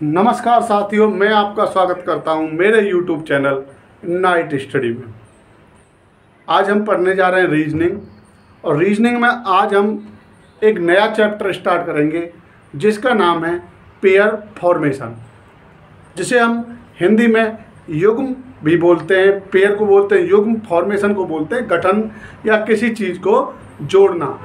नमस्कार साथियों, मैं आपका स्वागत करता हूँ मेरे यूट्यूब चैनल नाइट स्टडी में। आज हम पढ़ने जा रहे हैं रीजनिंग और रीजनिंग में आज हम एक नया चैप्टर स्टार्ट करेंगे, जिसका नाम है पेयर फॉर्मेशन जिसे हम हिंदी में युग्म भी बोलते हैं पेयर को बोलते हैं, युग्म फॉर्मेशन को बोलते हैं, गठन या किसी चीज़ को जोड़ना।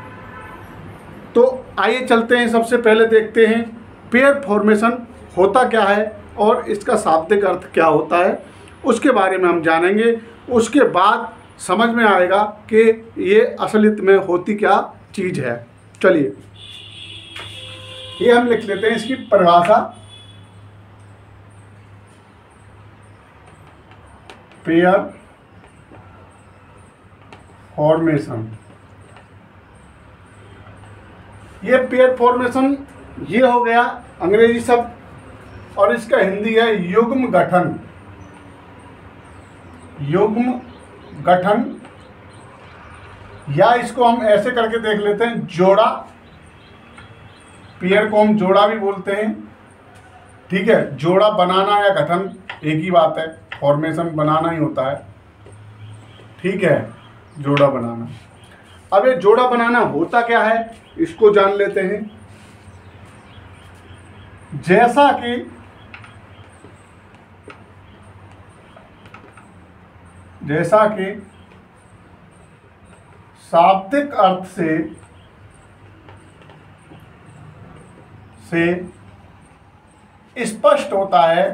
तो आइए चलते हैं, सबसे पहले देखते हैं पेयर फॉर्मेशन होता क्या है और इसका शाब्दिक अर्थ क्या होता है, उसके बारे में हम जानेंगे। उसके बाद समझ में आएगा कि ये असलित में होती क्या चीज़ है। चलिए, ये हम लिख लेते हैं इसकी परिभाषा। पेयर फॉर्मेशन ये पेयर फॉर्मेशन ये हो गया अंग्रेज़ी शब्द और इसका हिंदी है युग्म गठन। युग्म गठन, या इसको हम ऐसे करके देख लेते हैं, जोड़ा। पेयर को हम जोड़ा भी बोलते हैं। ठीक है, जोड़ा बनाना या गठन, एक ही बात है। फॉर्मेशन बनाना ही होता है। ठीक है, जोड़ा बनाना। अब ये जोड़ा बनाना होता क्या है, इसको जान लेते हैं। जैसा कि जैसा कि शाब्दिक अर्थ से से स्पष्ट होता है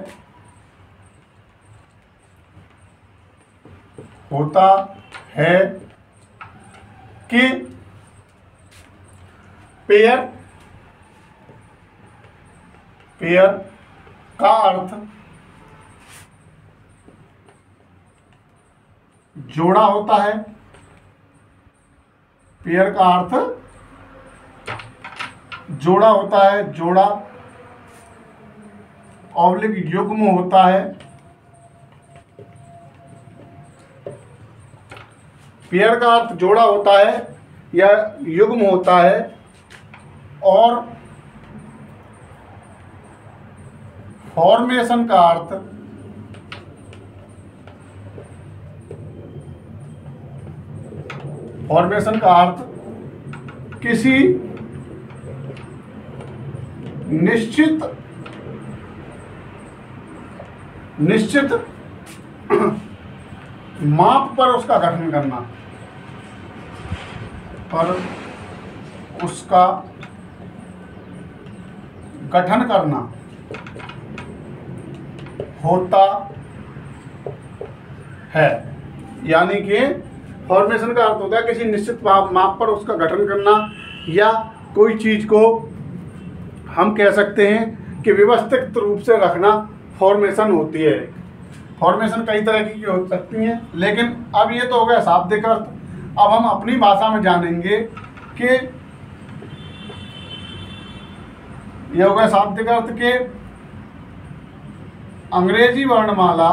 होता है कि पेयर पेयर का अर्थ जोड़ा होता है। पेयर का अर्थ जोड़ा होता है, जोड़ा। ऑब्लिक युग्म होता है। पेयर का अर्थ जोड़ा होता है या युग्म होता है और फॉर्मेशन का अर्थ फॉर्मेशन का अर्थ किसी निश्चित निश्चित माप पर उसका गठन करना पर उसका गठन करना होता है। यानी कि फॉर्मेशन का अर्थ होता है किसी निश्चित माप पर उसका गठन करना या कोई चीज़ को हम कह सकते हैं कि व्यवस्थित रूप से रखना फॉर्मेशन होती है। फॉर्मेशन कई तरह की हो सकती हैं, लेकिन अब ये तो हो गया शाब्दिक अर्थ। अब हम अपनी भाषा में जानेंगे कि यह हो गया शाब्दिक अर्थ के अंग्रेज़ी वर्णमाला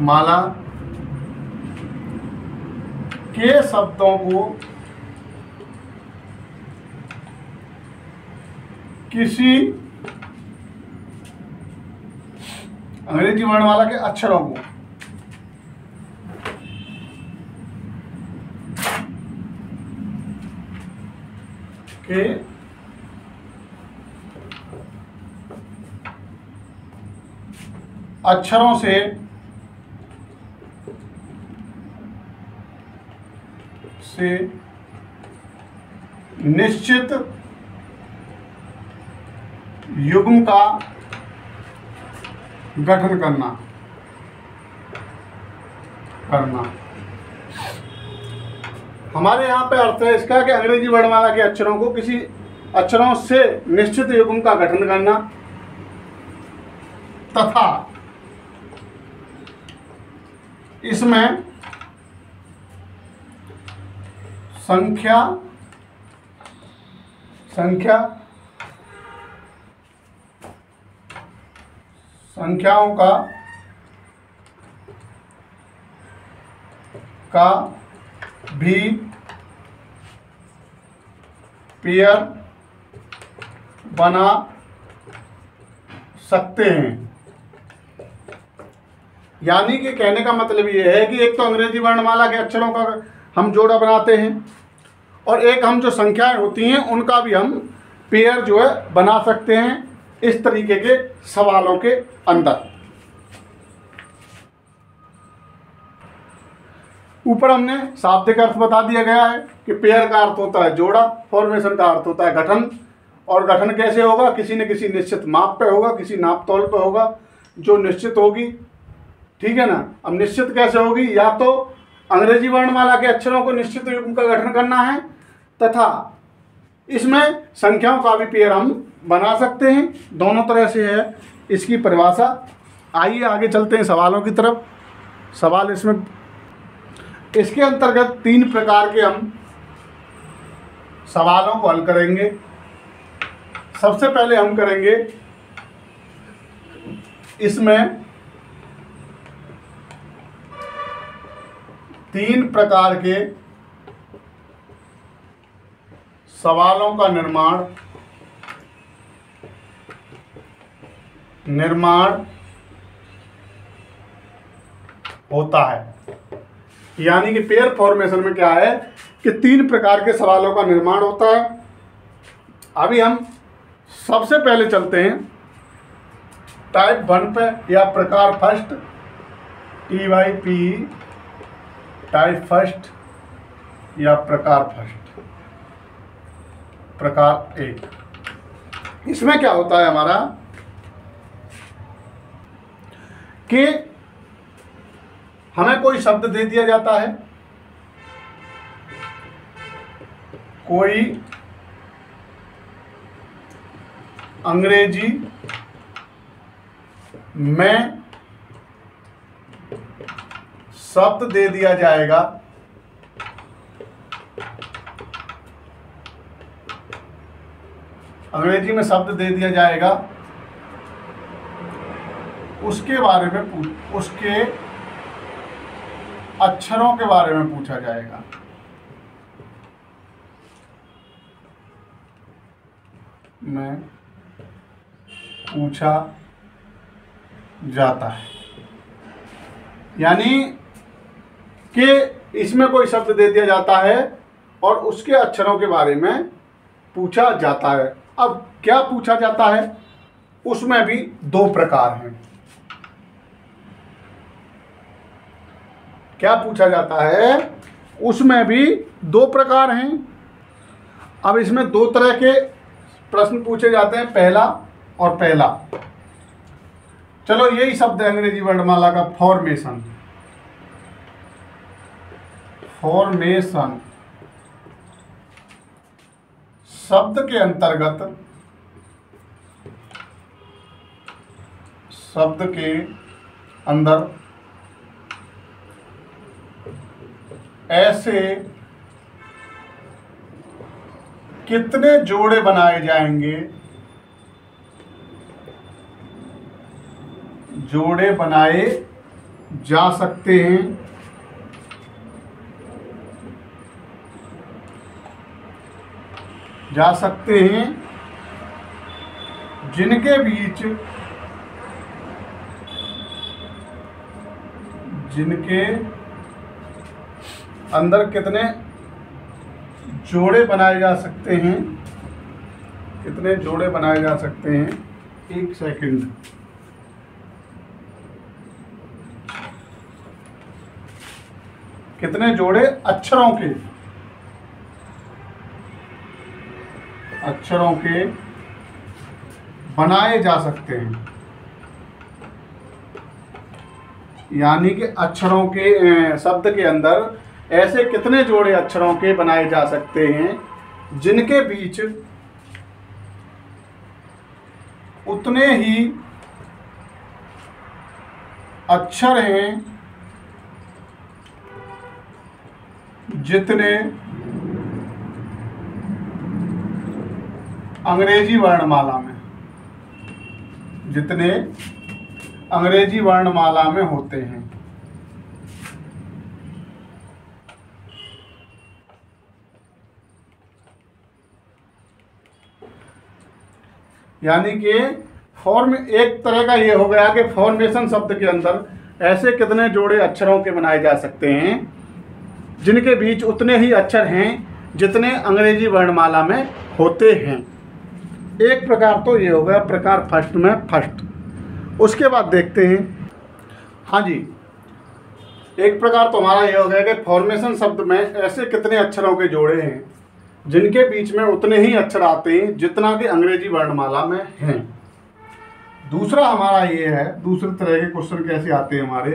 माला के शब्दों को किसी अंग्रेज़ी वर्णमाला के अक्षरों को। के अक्षरों से से निश्चित युग्म का गठन करना करना। हमारे यहाँ पे अर्थ है इसका कि अंग्रेज़ी वर्णमाला के अक्षरों को किसी अक्षरों से निश्चित युग्म का गठन करना तथा इसमें संख्या संख्या, संख्याओं का का भी पेयर बना सकते हैं। यानी कि कहने का मतलब ये है कि एक तो अंग्रेज़ी वर्णमाला के अक्षरों का हम जोड़ा बनाते हैं। और एक हम जो संख्याएँ होती हैं, उनका भी हम पेयर जो है बना सकते हैं इस तरीके के सवालों के अंदर। ऊपर हमने शाब्दिक अर्थ बता दिया गया है कि पेयर का अर्थ होता है जोड़ा फॉर्मेशन का अर्थ होता है गठन। और गठन कैसे होगा? किसी न किसी निश्चित माप पे होगा, किसी नाप तौल पे होगा, जो निश्चित होगी। ठीक है ना? अब निश्चित कैसे होगी? या तो अंग्रेज़ी वर्णमाला के अक्षरों को निश्चित युग्म का गठन करना है, तथा इसमें संख्याओं का भी पेयर हम बना सकते हैं। दोनों तरह से है इसकी परिभाषा। आइए आगे चलते हैं सवालों की तरफ़। सवाल इसमें इसके अंतर्गत तीन प्रकार के हम सवालों को हल करेंगे। सबसे पहले हम करेंगे इसमें तीन प्रकार के सवालों का निर्माण निर्माण होता है। यानी कि पेयर फॉर्मेशन में क्या है कि तीन प्रकार के सवालों का निर्माण होता है। अभी हम सबसे पहले चलते हैं। टाइप वन पे या प्रकार first T Y P type first या प्रकार फ़र्स्ट? प्रकार एक। इसमें क्या होता है हमारा? कि हमें कोई शब्द दे दिया जाता है। कोई अंग्रेज़ी में शब्द दे दिया जाएगा। अंग्रेज़ी में शब्द दे दिया जाएगा। उसके बारे में पूछ उसके अक्षरों के बारे में पूछा जाएगा। में पूछा जाता है। यानी कि इसमें कोई शब्द दे दिया जाता है और उसके अक्षरों के बारे में पूछा जाता है। अब क्या पूछा जाता है? उसमें भी दो प्रकार हैं। क्या पूछा जाता है? उसमें भी दो प्रकार हैं। अब इसमें दो तरह के प्रश्न पूछे जाते हैं, पहला और पहला। चलो यही शब्द है अंग्रेज़ी वर्णमाला का फॉर्मेशन फॉर्मेशन शब्द के अंतर्गत, शब्द के अंदर ऐसे कितने जोड़े बनाए जाएँगे? जोड़े बनाए जा सकते हैं। जा सकते हैं, जिनके बीच, जिनके अंदर कितने जोड़े बनाए जा सकते हैं, कितने जोड़े बनाए जा सकते हैं, एक सेकंड। कितने जोड़े? अक्षरों के। अक्षरों के बनाए जा सकते हैं। यानी कि अक्षरों के शब्द के अंदर ऐसे कितने जोड़े अक्षरों के बनाए जा सकते हैं, जिनके बीच उतने ही अक्षर हैं जितने अंग्रेज़ी वर्णमाला में। जितने अंग्रेज़ी वर्णमाला में होते हैं। यानी कि फॉर्म एक तरह का ये हो गया कि फॉर्मेशन शब्द के अंदर ऐसे कितने जोड़े अक्षरों के बनाए जा सकते हैं, जिनके बीच उतने ही अक्षर हैं जितने अंग्रेज़ी वर्णमाला में होते हैं। एक प्रकार तो ये हो गया, प्रकार फ़र्स्ट में फ़र्स्ट। उसके बाद देखते हैं। हाँ जी। एक प्रकार तो हमारा ये हो गया कि फॉर्मेशन शब्द में ऐसे कितने अक्षरों के जोड़े हैं, जिनके बीच में उतने ही अक्षर आते हैं, जितना कि अंग्रेज़ी वर्णमाला में हैं। दूसरा हमारा ये है, दूसरे तरह के क्वेश्चन कैसे आते हैं हमारे?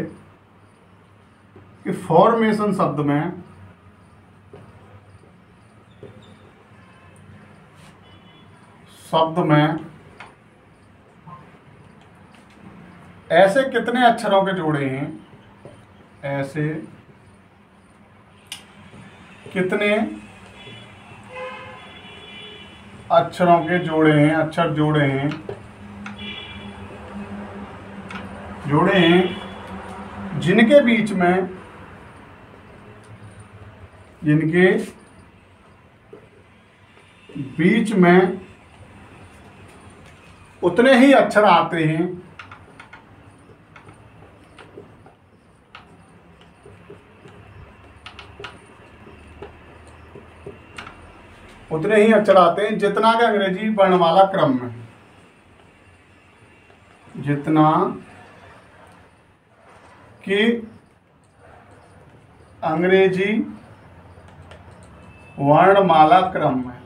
कि फॉर्मेशन शब्द में शब्द में ऐसे कितने अक्षरों के जोड़े हैं? ऐसे कितने अक्षरों के जोड़े हैं, अक्षर जोड़े हैं? जोड़े हैं जिनके बीच में, जिनके बीच में उतने ही अक्षर आते हैं। उतने ही अक्षर आते हैं, जितना के अंग्रेज़ी वर्णमाला क्रम में। जितना कि अंग्रेज़ी वर्णमाला क्रम में।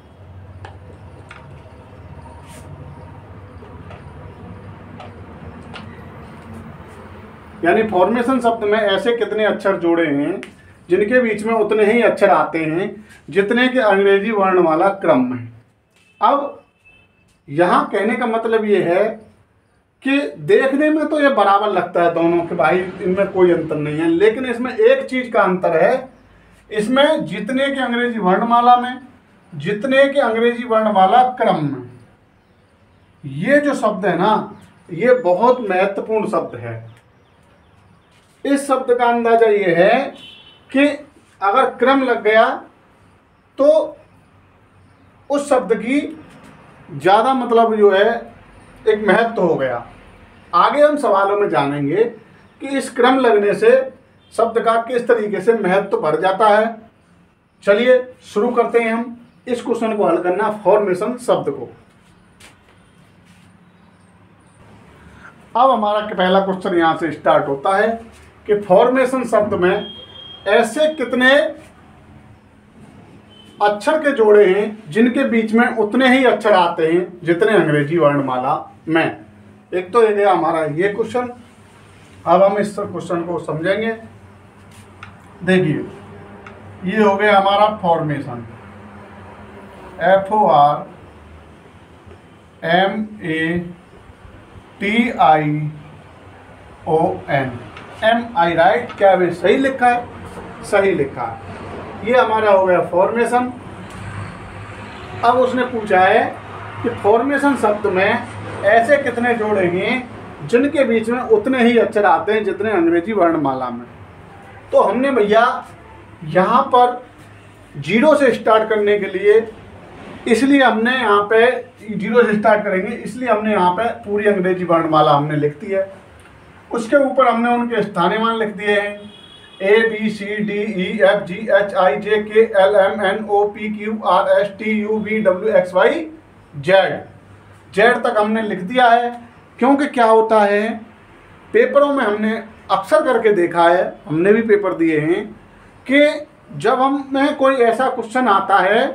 यानी फॉर्मेशन शब्द में ऐसे कितने अक्षर जोड़े हैं, जिनके बीच में उतने ही अक्षर आते हैं, जितने के अंग्रेज़ी वर्णमाला क्रम में अब यहाँ कहने का मतलब ये है कि देखने में तो ये बराबर लगता है दोनों के भाई, इनमें कोई अंतर नहीं है, लेकिन इसमें एक चीज़ का अंतर है। इसमें जितने के अंग्रेज़ी वर्णमाला में, जितने के अंग्रेज़ी वर्णमाला क्रम में। ये जो शब्द है ना, ये बहुत महत्वपूर्ण शब्द है। इस शब्द का अंदाज़ा ये है कि अगर क्रम लग गया तो उस शब्द की ज़्यादा मतलब जो है, एक महत्व हो गया। आगे हम सवालों में जानेंगे कि इस क्रम लगने से शब्द का किस तरीके से महत्व बढ़ जाता है। चलिए, शुरू करते हैं हम इस क्वेश्चन को हल करना, फॉर्मेशन शब्द को। अब हमारा पहला क्वेश्चन यहाँ से स्टार्ट होता है। कि फॉर्मेशन शब्द में ऐसे कितने अक्षर के जोड़े हैं, जिनके बीच में उतने ही अक्षर आते हैं, जितने अंग्रेज़ी वर्णमाला में। एक तो ये गया हमारा ये क्वेश्चन अब हम इस क्वेश्चन को समझेंगे। देखिए, ये हो गया हमारा formation F O R M A T I O N M I right क्या वे सही लिखा है? सही लिखा है। ये हमारा हो गया फॉर्मेशन अब उसने पूछा है कि फॉर्मेशन शब्द में ऐसे कितने जोड़ेंगे जिनके बीच में उतने ही अक्षर आते हैं जितने अंग्रेज़ी वर्णमाला में। तो हमने भैया, यहाँ पर ज़ीरो से स्टार्ट करने के लिए, इसलिए हमने यहाँ पे, ज़ीरो से स्टार्ट करेंगे, इसलिए हमने यहाँ पे पूरी अंग्रेज़ी वर्णमाला हमने लिख दी है। उसके ऊपर हमने उनके स्थानीय मान लिख दिए हैं। A B C D E F G H I J K L M N O P Q R S T U V W X Y Z Z तक हमने लिख दिया है। क्योंकि क्या होता है? पेपरों में हमने अक्सर करके देखा है, हमने भी पेपर दिए हैं, कि जब हमें कोई ऐसा क्वेश्चन आता है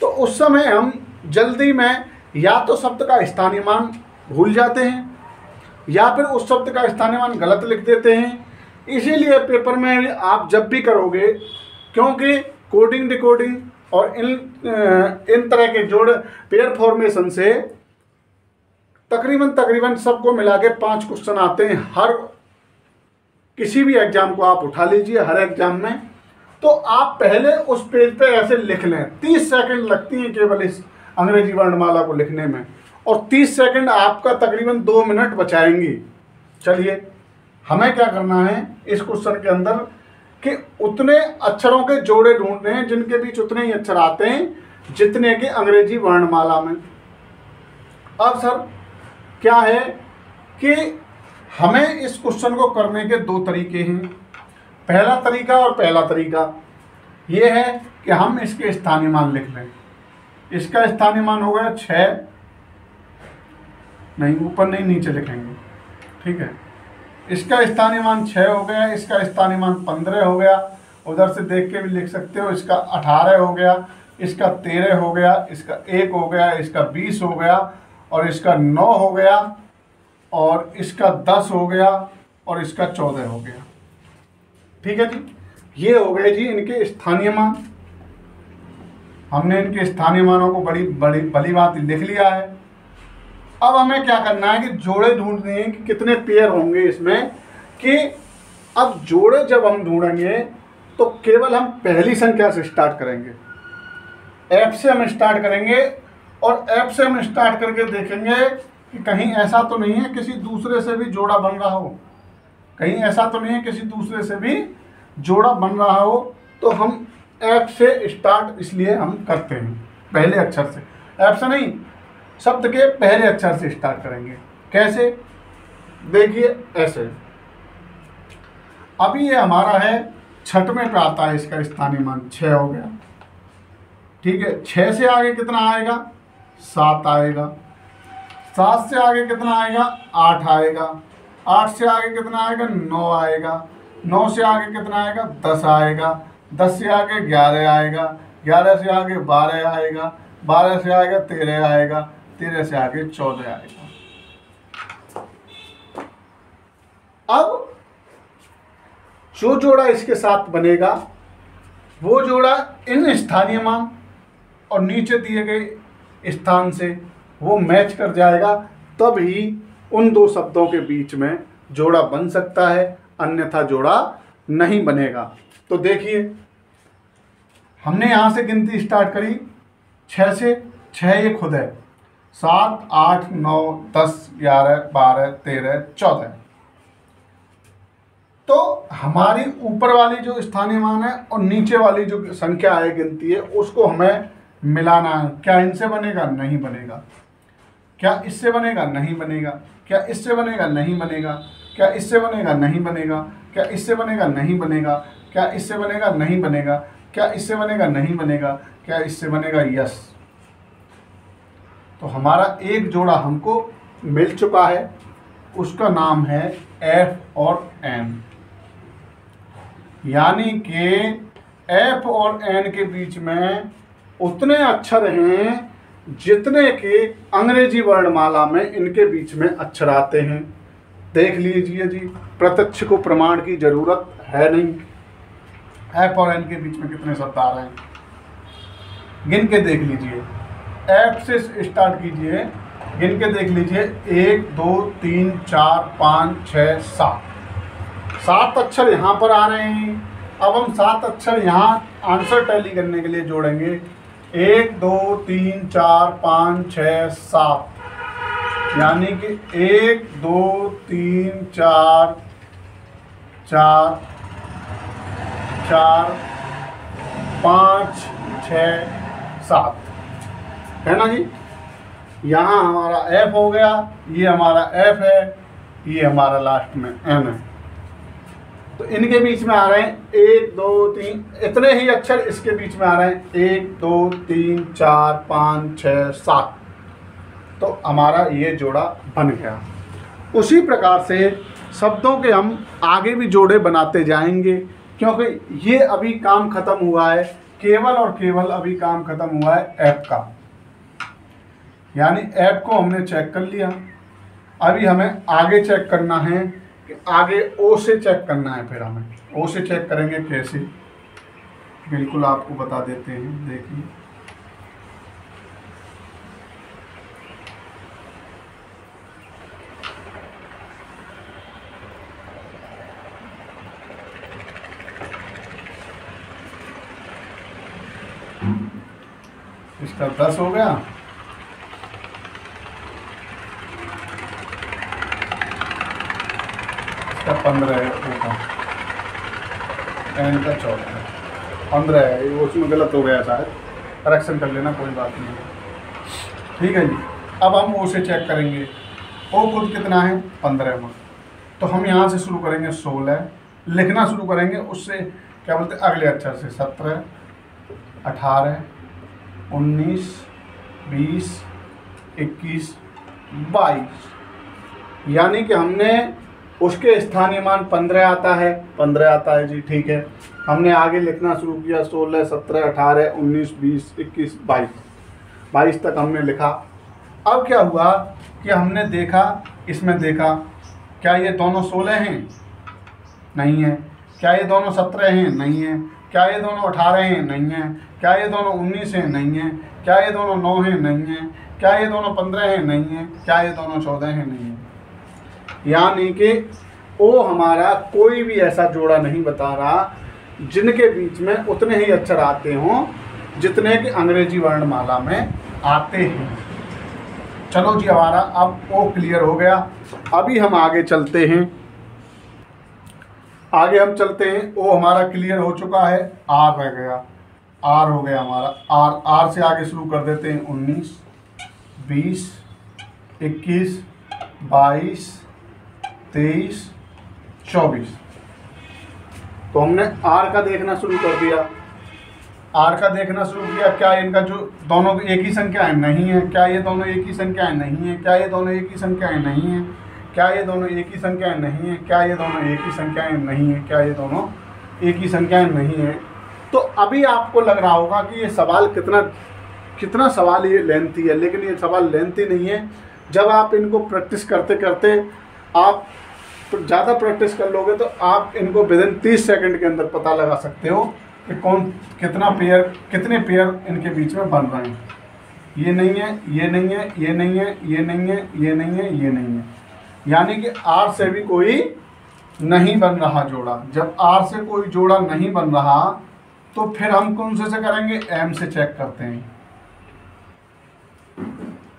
तो उस समय हम जल्दी में या तो शब्द का स्थानीय मान भूल जाते हैं या फिर उस शब्द का स्थानीय मान गलत लिख देते हैं। इसीलिए पेपर में आप जब भी करोगे, क्योंकि कोडिंग डिकोडिंग और इन इन तरह के जोड़ पेयर फॉर्मेशन से तकरीबन तकरीबन सबको मिला के पाँच क्वेश्चन आते हैं। हर किसी भी एग्ज़ाम को आप उठा लीजिए, हर एग्ज़ाम में। तो आप पहले उस पेज पे ऐसे लिख लें। तीस सेकंड लगती हैं केवल इस अंग्रेज़ी वर्णमाला को लिखने में। और 30 सेकंड आपका तकरीबन दो मिनट बचाएँगी। चलिए, हमें क्या करना है इस क्वेश्चन के अंदर कि उतने अक्षरों के जोड़े ढूँढने हैं, जिनके बीच उतने ही अक्षर आते हैं, जितने के अंग्रेज़ी वर्णमाला में। अब सर, क्या है कि हमें इस क्वेश्चन को करने के दो तरीके हैं। पहला तरीका और पहला तरीका ये है कि हम इसके स्थानीय मान लिख लें। इसका स्थानीय मान हो गया छः नहीं, ऊपर नहीं, नीचे लिखेंगे। ठीक है? इसका स्थानीय मान छः हो गया, इसका स्थानीय मान पंद्रह हो गया। उधर से देख के भी लिख सकते हो, इसका अठारह हो गया, इसका तेरह हो गया, इसका एक हो गया, इसका बीस हो गया, और इसका नौ हो गया, और इसका दस हो गया, और इसका चौदह हो गया। ठीक है जी? ये हो गए जी इनके स्थानीय मान। हमने इनके स्थानीय मानों को बड़ी बड़ी, भली बात लिख लिया है। अब हमें क्या करना है कि जोड़े ढूँढने हैं कि कितने पेयर होंगे इसमें, कि अब जोड़े जब हम ढूंढेंगे तो केवल हम पहली संख्या से स्टार्ट करेंगे। ऐप से हम स्टार्ट करेंगे और ऐप से हम स्टार्ट करके देखेंगे कि कहीं ऐसा तो नहीं है किसी दूसरे से भी जोड़ा बन रहा हो। कहीं ऐसा तो नहीं है किसी दूसरे से भी जोड़ा बन रहा हो तो हम ऐप से स्टार्ट इसलिए हम करते हैं, पहले अक्षर से। ऐप से नहीं शब्द के पहले अक्षर से स्टार्ट करेंगे। कैसे? देखिए, ऐसे। अभी ये हमारा है छठवें पे आता है इसका स्थानीय मान छः हो गया। ठीक है छः से आगे कितना आएगा? सात आएगा। सात से आगे कितना आएगा? आठ आएगा। आठ से आगे कितना आएगा? नौ आएगा। नौ से आगे कितना आएगा? दस आएगा। दस से आगे ग्यारह आएगा। ग्यारह से आगे बारह आएगा। बारह से आगे तेरह आएगा। तेरह से आगे चौदह आएगा। अब जो जोड़ा इसके साथ बनेगा, वो जोड़ा इन स्थानीय मान और नीचे दिए गए स्थान से वो मैच कर जाएगा ही उन दो शब्दों के बीच में जोड़ा बन सकता है, अन्यथा जोड़ा नहीं बनेगा। तो देखिए, हमने यहाँ से गिनती स्टार्ट करी छः से छः ये खुद है। सात, आठ, नौ, दस, ग्यारह, बारह, तेरह, चौदह। तो हमारी ऊपर वाली जो स्थानीय मान है और नीचे वाली जो संख्या है गिनती है, उसको हमें मिलाना है। क्या इनसे बनेगा? नहीं बनेगा। क्या इससे बनेगा? नहीं बनेगा। क्या इससे बनेगा? नहीं बनेगा। क्या इससे बनेगा? नहीं बनेगा। क्या इससे बनेगा? नहीं बनेगा। क्या इससे बनेगा? नहीं बनेगा। क्या इससे बनेगा? नहीं बनेगा। क्या इससे बनेगा? यस। तो हमारा एक जोड़ा हमको मिल चुका है। उसका नाम है एफ़ और एन यानी कि एफ़ और एन के बीच में उतने अक्षर हैं जितने के अंग्रेज़ी वर्णमाला में इनके बीच में अक्षर आते हैं। देख लीजिए जी, प्रत्यक्ष को प्रमाण की ज़रूरत है नहीं। एफ़ और एन के बीच में कितने शब्द आ रहे हैं? गिन के देख लीजिए। एफ़ से स्टार्ट कीजिए, गिन के देख लीजिए, एक, दो, तीन, चार, पाँच छ सात। सात अक्षर यहाँ पर आ रहे हैं। अब हम सात अक्षर यहाँ आंसर टैली करने के लिए जोड़ेंगे। एक, दो, तीन, चार, पाँच छ सात। यानी कि एक, दो, तीन, चार चार चार, पाँच छ सात। है ना जी? यहाँ हमारा एफ़ हो गया, ये हमारा एफ़ है, ये हमारा लास्ट में एम है। तो इनके बीच में आ रहे हैं, एक, दो, तीन, इतने ही अक्षर इसके बीच में आ रहे हैं, एक, दो, तीन, चार, पाँच छ सात। तो हमारा ये जोड़ा बन गया। उसी प्रकार से शब्दों के हम आगे भी जोड़े बनाते जाएँगे, क्योंकि ये अभी काम ख़त्म हुआ है, केवल और केवल अभी काम ख़त्म हुआ है ऐप का। यानी ऐप को हमने चेक कर लिया। अभी हमें आगे चेक करना है कि आगे ओ से चेक करना है फिर हमें। ओ से चेक करेंगे कैसे? बिल्कुल आपको बता देते हैं, देखिए। इसका दस हो गया। इसका पंद्रह है ऊपर एन का चौदह पंद्रह है वो उसमें गलत हो गया शायद। करेक्शन कर लेना, कोई बात नहीं। ठीक है जी। अब हम ओ से चेक करेंगे। ओ खुद कितना है? पंद्रह में तो हम यहाँ से शुरू करेंगे सोलह। लिखना शुरू करेंगे, उससे क्या बोलते हैं? अगले अक्षर से। सत्रह, अठारह, उन्नीस, बीस, इक्कीस, बाईस। यानी कि हमने उसके स्थानीय मान पंद्रह आता है। पंद्रह आता है जी, ठीक है। हमने आगे लिखना शुरू किया सोलह, सत्रह, अठारह, उन्नीस, बीस, इक्कीस, बाईस। बाईस तक हमने लिखा। अब क्या हुआ कि हमने देखा, इसमें देखा, क्या ये दोनों सोलह हैं? नहीं है। क्या ये दोनों सत्रह हैं? नहीं है। क्या ये दोनों अठारह हैं? नहीं है। क्या ये दोनों उन्नीस हैं? नहीं है। क्या ये दोनों नौ हैं? नहीं है। क्या ये दोनों पंद्रह हैं? नहीं है। क्या ये दोनों चौदह हैं? नहीं है। यानी कि वो हमारा कोई भी ऐसा जोड़ा नहीं बता रहा, जिनके बीच में उतने ही अक्षर आते हों, जितने कि अंग्रेज़ी वर्णमाला में आते हैं। चलो जी, हमारा अब वो क्लियर हो गया। अभी हम आगे चलते हैं। आगे हम चलते हैं। ओ हमारा क्लियर हो चुका है। आर रह गया। आर हो गया हमारा। आर आर से आगे शुरू कर देते हैं। उन्नीस, बीस, इक्कीस, बाईस तेईस, चौबीस। तो हमने आर का देखना शुरू कर दिया। आर का देखना शुरू किया, क्या इनका जो दोनों एक ही संख्या है नहीं है, क्या ये दोनों एक ही संख्या है नहीं है, क्या ये दोनों एक ही संख्या है नहीं है, क्या ये दोनों एक ही संख्याएँ नहीं है, क्या ये दोनों एक ही संख्याएँ नहीं है, क्या ये दोनों एक ही संख्याएँ नहीं है। तो अभी आपको लग रहा होगा कि ये सवाल कितना कितना सवाल ये लेंथी है, लेकिन ये सवाल लेंथी नहीं है। जब आप इनको प्रैक्टिस करते करते आप ज़्यादा प्रैक्टिस कर लोगे तो आप इनको विद इन तीस सेकेंड के अंदर पता लगा सकते हो कि कौन, कितना पेयर कितने पेयर इनके बीच में बन रहे हैं। ये नहीं है, ये नहीं है, ये नहीं है, ये नहीं है, ये नहीं है, ये नहीं है। यानी कि आर से भी कोई नहीं बन रहा जोड़ा। जब आर से कोई जोड़ा नहीं बन रहा तो फिर हम कौन से से करेंगे? एम से चेक करते हैं।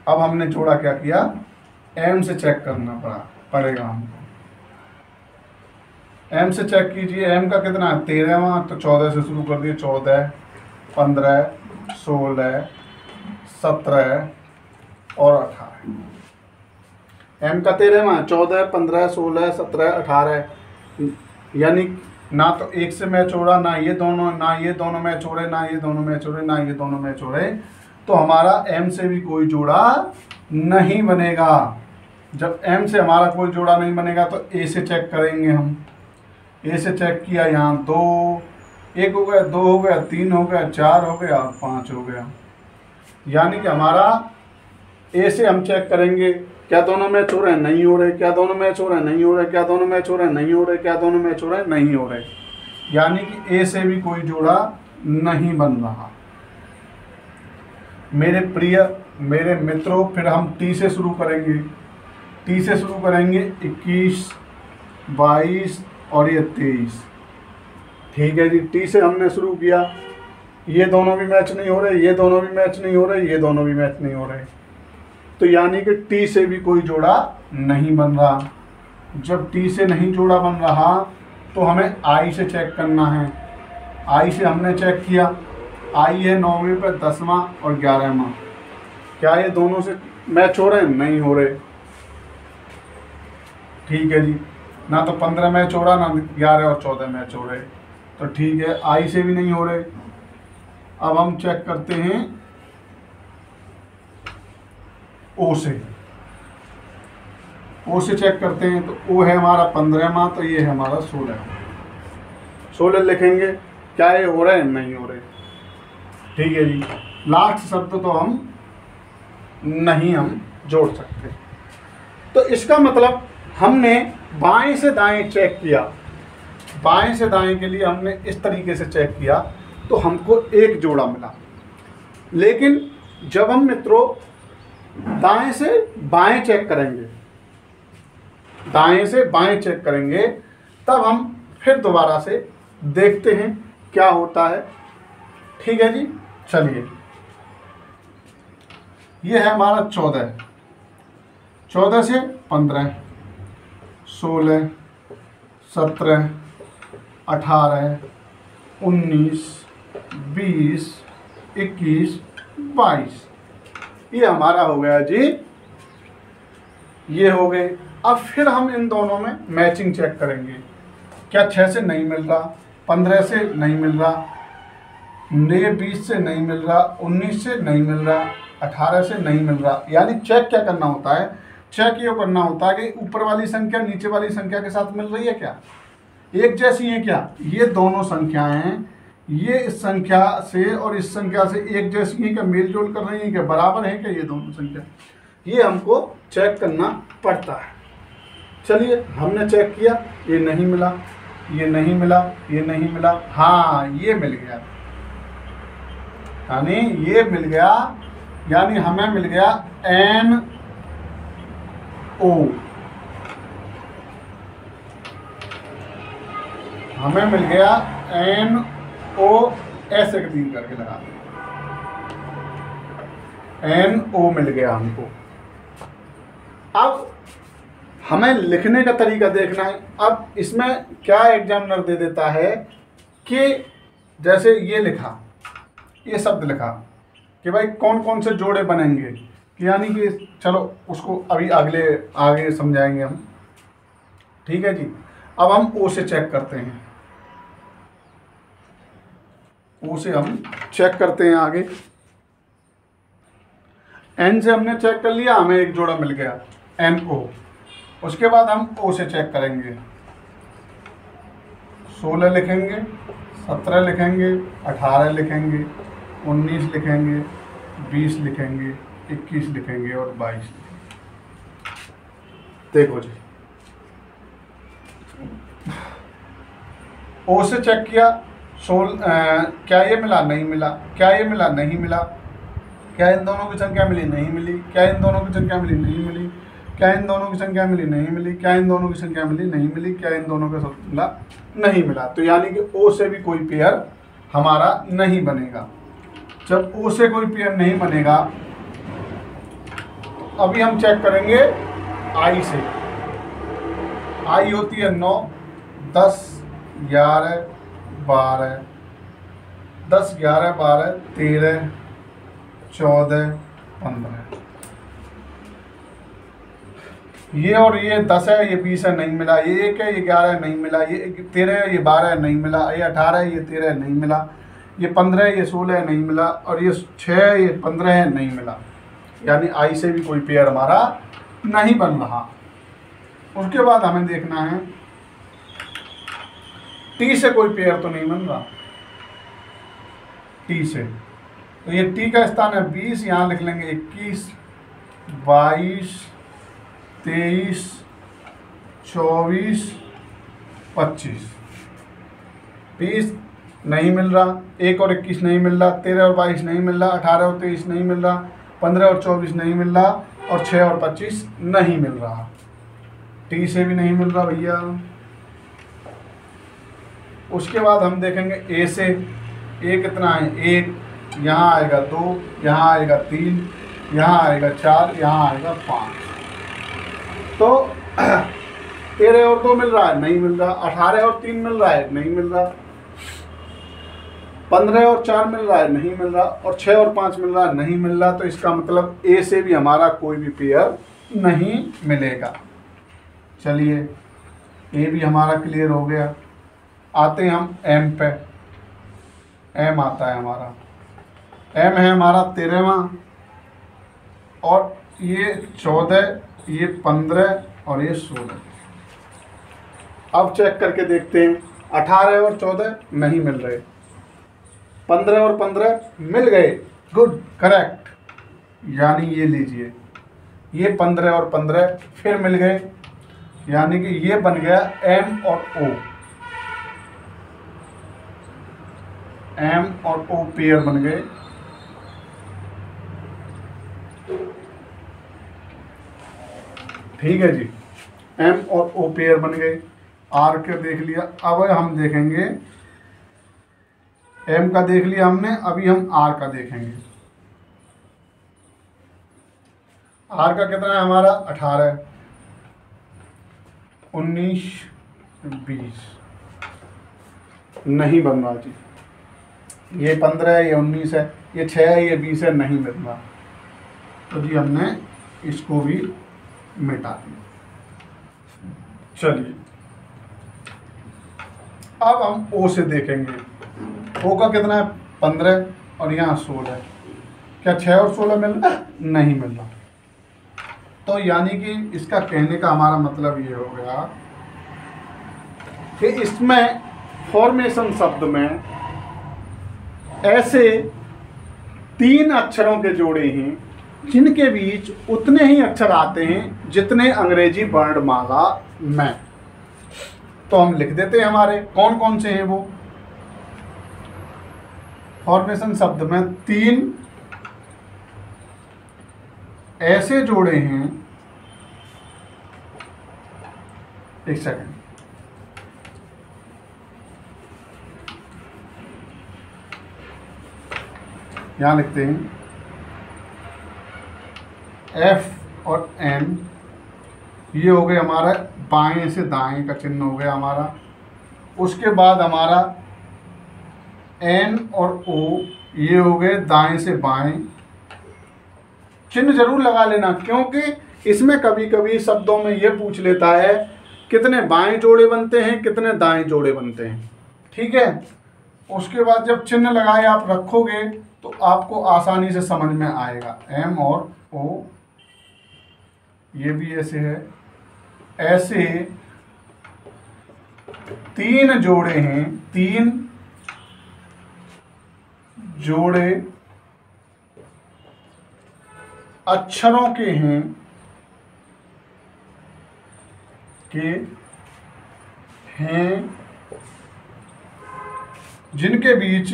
अब हमने जोड़ा क्या किया? एम से चेक करना पड़ा, पड़ेगा हमको। एम से चेक कीजिए एम का कितना है? तेरहवा तो चौदह से शुरू कर दिए, चौदह पंद्रह सोलह सत्रह और अठारह एम का तेरहवा चौदह पंद्रह सोलह सत्रह अठारह यानी ना तो एक से मैच हो रहा, ना ये दोनों, ना ये दोनों मैच हो रहे, ना ये दोनों मैच हो रहे, ना ये दोनों मैच हो रहे। तो हमारा एम से भी कोई जोड़ा नहीं बनेगा। जब एम से हमारा कोई जोड़ा नहीं बनेगा तो ए से चेक करेंगे हम। ए से चेक किया, यहाँ दो, एक हो गया, दो हो गया, तीन हो गया, चार हो गया पाँच हो गया। यानी कि हमारा ए से हम चेक करेंगे, क्या दोनों मैच हो रहे हैं, नहीं हो रहे, क्या दोनों मैच हो रहे हैं, नहीं हो रहे, क्या दोनों मैच हो रहे हैं, नहीं हो रहे, क्या दोनों मैच हो रहे हैं, नहीं हो रहे। यानी कि ए से भी कोई जोड़ा नहीं बन रहा। मेरे प्रिय, मेरे मित्रों, फिर हम टी से शुरू करेंगे। टी से शुरू करेंगे इक्कीस, बाईस और ये तेईस ठीक है जी टी से हमने शुरू किया। ये दोनों भी मैच नहीं हो रहे, ये दोनों भी मैच नहीं हो रहे, ये दोनों भी मैच नहीं हो रहे। तो यानी कि टी से भी कोई जोड़ा नहीं बन रहा। जब टी से नहीं जोड़ा बन रहा तो हमें आई से चेक करना है। आई से हमने चेक किया। आई है नौवीं पर दसवां और ग्यारहवा। क्या ये दोनों से मैच हो रहे हैं? नहीं हो रहे। ठीक है जी। ना तो पंद्रह मैच हो रहा, ना ग्यारह और चौदह मैच हो रहे। तो ठीक है, आई से भी नहीं हो रहे। अब हम चेक करते हैं ओ से। ओ से चेक करते हैं तो ओ है हमारा पंद्रहवा तो ये है हमारा सोलह। सोलह लिखेंगे, क्या ये हो रहे हैं? नहीं हो रहे। ठीक है जी लास्ट शब्द तो हम नहीं, हम जोड़ सकते। तो इसका मतलब हमने बाएँ से दाएँ चेक किया। बाएँ से दाएँ के लिए हमने इस तरीके से चेक किया तो हमको एक जोड़ा मिला। लेकिन जब हम मित्रों दाएँ से बाएँ चेक करेंगे, दाएँ से बाएँ चेक करेंगे, तब हम फिर दोबारा से देखते हैं क्या होता है। ठीक है जी? चलिए। ये है हमारा चौदह। चौदह से पंद्रह। सोलह, सत्रह, अठारह, उन्नीस, बीस, इक्कीस, बाईस। ये हमारा हो गया जी। ये हो गए। अब फिर हम इन दोनों में मैचिंग चेक करेंगे। क्या छः से नहीं मिल रहा? पंद्रह से नहीं मिल रहा? नए बीस से नहीं मिल रहा? उन्नीस से नहीं मिल रहा? अठारह से नहीं मिल रहा? यानी चेक क्या करना होता है? चेक ये करना होता है कि ऊपर वाली संख्या नीचे वाली संख्या के साथ मिल रही है क्या? एक जैसी है क्या? ये दोनों संख्याएँ ये इस संख्या से और इस संख्या से एक जैसी है क्या? मेल जोल कर रही है क्या? बराबर है क्या ये दोनों संख्या? ये हमको चेक करना पड़ता है। चलिए, हमने चेक किया, ये नहीं मिला, ये नहीं मिला, ये नहीं मिला। हाँ ये मिल गया। यानी ये मिल गया, यानी हमें मिल गया एन ओ हमें मिल गया एन ओ ऐसे तीन करके लगा। एन ओ मिल गया हमको। अब हमें लिखने का तरीका देखना है। अब इसमें क्या एग्जामिनर दे देता है कि जैसे ये लिखा, ये शब्द लिखा कि भाई कौन कौन से जोड़े बनेंगे? यानी कि चलो, उसको अभी अगले, आगे समझाएँगे हम। ठीक है जी? अब हम ओ से चेक करते हैं। ओ से हम चेक करते हैं आगे। एन से हमने चेक कर लिया, हमें एक जोड़ा मिल गया एन ओ उसके बाद हम ओ से चेक करेंगे। सोलह लिखेंगे, सत्रह लिखेंगे, अठारह लिखेंगे, उन्नीस लिखेंगे, बीस लिखेंगे। इक्कीस लिखेंगे और बाईस देखो जी। ओ से चेक किया सोल आ, क्या ये मिला? नहीं मिला। क्या ये मिला? नहीं मिला। क्या इन दोनों की संख्या मिली? नहीं मिली। क्या इन दोनों की संख्या मिली? नहीं मिली। क्या इन दोनों की संख्या मिली? नहीं मिली। क्या इन दोनों की संख्या मिली? नहीं मिली। क्या इन दोनों का मिला? नहीं मिला। तो यानी कि ओ से भी कोई पेयर हमारा नहीं बनेगा। जब ओ से कोई पेयर नहीं बनेगा अभी हम चेक करेंगे आई से। आई होती है नौ, दस, ग्यारह, बारह। दस, ग्यारह, बारह, तेरह, चौदह, पंद्रह। ये और ये दस है, ये बीस है, नहीं मिला। ये एक है, ये ग्यारह नहीं मिला। ये तेरह है, ये बारह नहीं मिला। ये अठारह है, ये तेरह नहीं मिला। ये पंद्रह ये सोलह नहीं मिला। और ये छः ये पंद्रह नहीं मिला। यानी आई से भी कोई पेयर हमारा नहीं बन रहा। उसके बाद हमें देखना है, टी से कोई पेयर तो नहीं बन रहा। टी से। तो ये टी का स्थान है बीस, यहाँ लिख लेंगे इक्कीस, बाईस, तेईस, चौबीस, पच्चीस। बीस नहीं मिल रहा, एक और इक्कीस नहीं मिल रहा, तेरह और बाईस नहीं मिल रहा, अठारह और तेईस नहीं मिल रहा पंद्रह और चौबीस नहीं मिल रहा और छः और पच्चीस नहीं मिल रहा। टी से भी नहीं मिल रहा भैया। उसके बाद हम देखेंगे ए से। ए कितना है? एक, यहाँ आएगा दो, यहाँ आएगा तीन, यहाँ आएगा चार, यहाँ आएगा पाँच। तो तेरह और दो मिल रहा है, नहीं मिल रहा। अठारह और तीन मिल रहा है, नहीं मिल रहा। पंद्रह और चार मिल रहा है, नहीं मिल रहा, और छः और पाँच मिल रहा है, नहीं मिल रहा तो इसका मतलब ए से भी हमारा कोई भी पेयर नहीं मिलेगा। चलिए ए भी हमारा क्लियर हो गया। आते हैं हम एम पे। एम आता है हमारा। एम है हमारा तेरहवा, और ये चौदह, ये पंद्रह, और ये सोलह। अब चेक करके देखते हैं। अठारह और चौदह नहीं मिल रहे। पंद्रह और पंद्रह मिल गए। गुड करेक्ट यानी ये लीजिए, ये पंद्रह और पंद्रह फिर मिल गए। यानी कि ये बन गया एम और ओ एम और ओ पेयर बन गए। ठीक है जी। एम और ओ पेयर बन गए। आर के देख लिया। अब हम देखेंगे एम का देख लिया हमने, अभी हम आर का देखेंगे। आर का कितना है हमारा? अठारह। उन्नीस, बीस। नहीं बन रहा जी। ये पंद्रह है, ये उन्नीस है, ये छः है, ये बीस है, नहीं बन रहा तो जी हमने इसको भी मिटा दिया। चलिए। अब हम ओ से देखेंगे। का कितना है? पंद्रह और यहाँ सोलह। क्या छः और सोलह मिल रहा नहीं मिल रहा। तो यानी कि इसका कहने का हमारा मतलब ये हो गया कि इसमें फॉर्मेशन शब्द में ऐसे तीन अक्षरों के जोड़े हैं, जिनके बीच उतने ही अक्षर आते हैं जितने अंग्रेज़ी वर्णमाला में। तो हम लिख देते हैं हमारे। कौन कौन से हैं वो? फॉर्मेशन शब्द में तीन ऐसे जोड़े हैं। एक सेकंड यहाँ लिखते हैं। एफ़ और एन ये हो गए हमारा बाएँ से दाएँ का चिन्ह हो गया हमारा। उसके बाद हमारा एन और ओ ये हो गए दाएँ से बाएँ। चिन्ह ज़रूर लगा लेना, क्योंकि इसमें कभी कभी शब्दों में ये पूछ लेता है, कितने बाएँ जोड़े बनते हैं, कितने दाएँ जोड़े बनते हैं। ठीक है? उसके बाद जब चिन्ह लगाए आप रखोगे तो आपको आसानी से समझ में आएगा। एम और ओ, ये भी ऐसे है। ऐसे तीन जोड़े हैं, तीन जोड़े अक्षरों के हैं के हैं जिनके बीच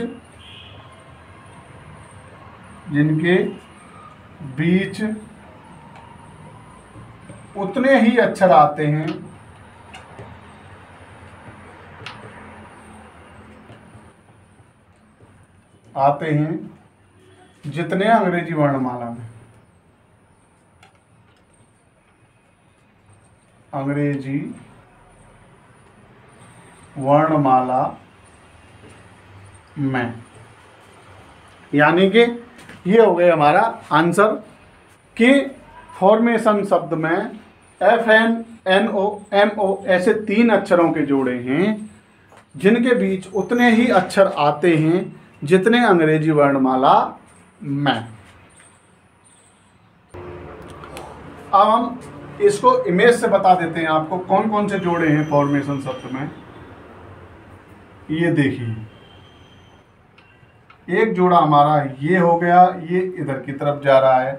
जिनके बीच उतने ही अक्षर आते हैं। आते हैं, जितने अंग्रेज़ी वर्णमाला में। अंग्रेज़ी वर्णमाला में। यानी कि ये हो गया हमारा आंसर कि फॉर्मेशन शब्द में F N N O, M O, ऐसे तीन अक्षरों के जोड़े हैं, जिनके बीच उतने ही अक्षर आते हैं जितने अंग्रेज़ी वर्णमाला में। अब हम इसको इमेज से बता देते हैं आपको कौन कौन से जोड़े हैं फॉर्मेशन शब्द में। ये देखिए। एक जोड़ा हमारा ये हो गया, ये इधर की तरफ़ जा रहा है।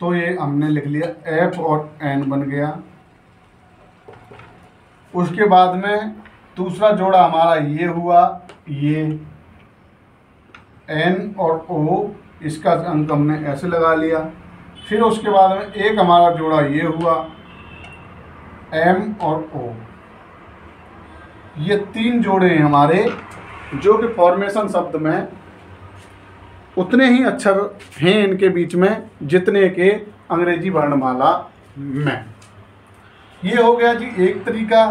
तो ये हमने लिख लिया एफ़ और एन बन गया। उसके बाद में दूसरा जोड़ा हमारा ये हुआ, ये। एन और ओ इसका अंक हमने ऐसे लगा लिया। फिर उसके बाद में एक हमारा जोड़ा ये हुआ, एम और ओ। ये तीन जोड़े हैं हमारे, जो कि फॉर्मेशन शब्द में उतने ही अक्षर हैं इनके बीच में, जितने के अंग्रेज़ी वर्णमाला में। ये हो गया जी एक तरीका।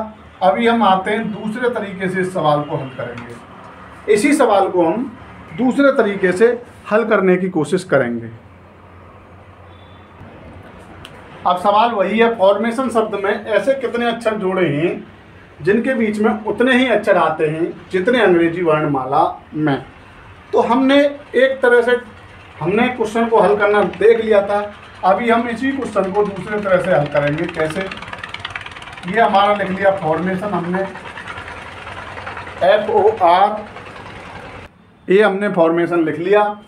अभी हम आते हैं दूसरे तरीके से इस सवाल को हल करेंगे। इसी सवाल को हम दूसरे तरीके से हल करने की कोशिश करेंगे। अब सवाल वही है फॉर्मेशन शब्द में ऐसे कितने अक्षर जोड़े हैं, जिनके बीच में उतने ही अक्षर आते हैं जितने अंग्रेज़ी वर्णमाला में। तो हमने एक तरह से, हमने क्वेश्चन को हल करना देख लिया था, अभी हम इसी क्वेश्चन को दूसरे तरह से हल करेंगे। कैसे? ये हमारा लिख लिया फॉर्मेशन हमने। एफ़ ओ आर ये हमने फॉर्मेशन लिख लिया।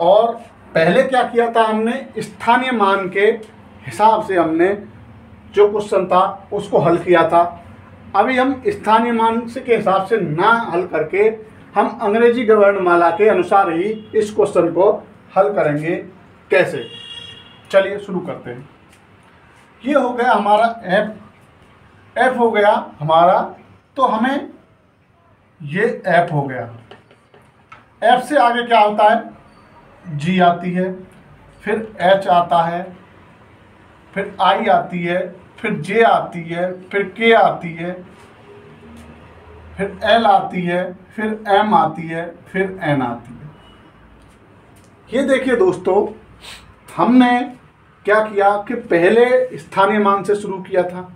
और पहले क्या किया था हमने? स्थानीय मान के हिसाब से हमने जो क्वेश्चन था, उसको हल किया था। अभी हम स्थानीय मान से के हिसाब से ना हल करके हम अंग्रेज़ी वर्णमाला के अनुसार ही इस क्वेश्चन को हल करेंगे। कैसे? चलिए शुरू करते हैं। ये हो गया हमारा एफ़ एफ़ हो गया हमारा तो हमें ये एफ़ हो गया। एफ़ से आगे क्या होता है? जी आती है, फिर एच आता है, फिर आई आती है, फिर जे आती है, फिर के आती है, फिर एल आती है, फिर एम आती है, फिर एन आती है। ये देखिए दोस्तों, हमने क्या किया कि पहले स्थानीय मान से शुरू किया था।